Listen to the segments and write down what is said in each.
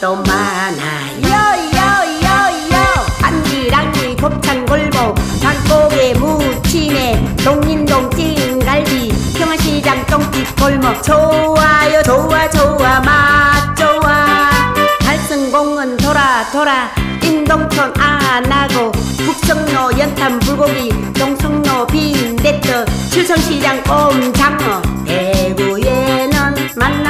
또 많아요. 요요요요. 안지랑이 곱창골목 장고개 무침에 동인동 찐갈비 평화시장 똥집골목. 좋아요 좋아 좋아 맛 좋아. 달성공원 돌아 돌아. 인동천 안하고 북성로 연탄 불고기 동성로 빈대떡 칠성시장 옴장어. 대구에는 만나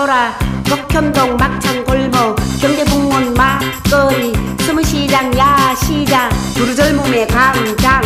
돌아 녹현동 막창 골목 경계북문 막거리 스무시장 야시장 두루절몸의 광장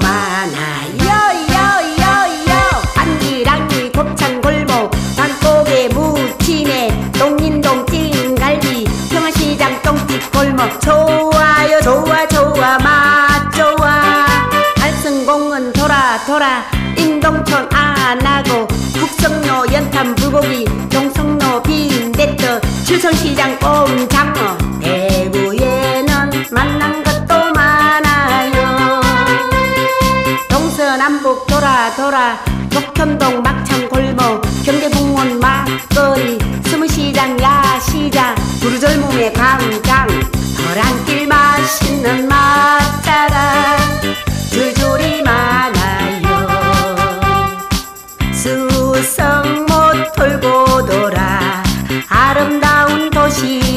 많아요. 요요요. 안기랑기 곱창 골목 반곡에 무침에 동인동 찐갈비 평화시장 똥집 골목. 좋아요 좋아 좋아 맛 좋아. 달성공은 돌아 돌아. 인동촌 안하고 북성로 연탄 불고기 동성로 빈대떡 칠성시장 꼼장어 북현동 막창 골목 경계공원 막거리 스무시장 야시장 구르절몸의 강강 덜한길 맛있는 맛자락 줄줄이 많아요. 수성 못 돌고 돌아 아름다운 도시